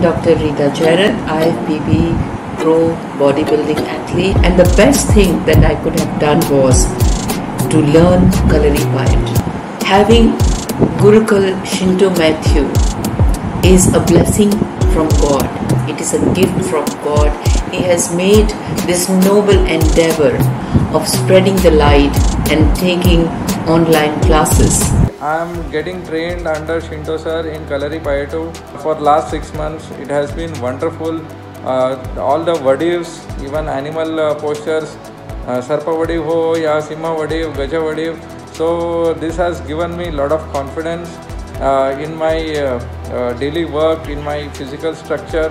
Dr. Rita Jaran, IFBB pro bodybuilding athlete, and the best thing that I could have done was to learn Kalari Payat. Having Gurukkal Shinto Matthew is a blessing from God. It is a gift from God. He has made this noble endeavor of spreading the light and taking online classes. I am getting trained under Shinto sir in Kalaripayattu for last six months. It has been wonderful. Uh, all the vadivs, even animal uh, postures, uh, Sarpa vadiv ho ya Simha vadiv, Gaja vadiv. So this has given me a lot of confidence uh, in my uh, uh, daily work, in my physical structure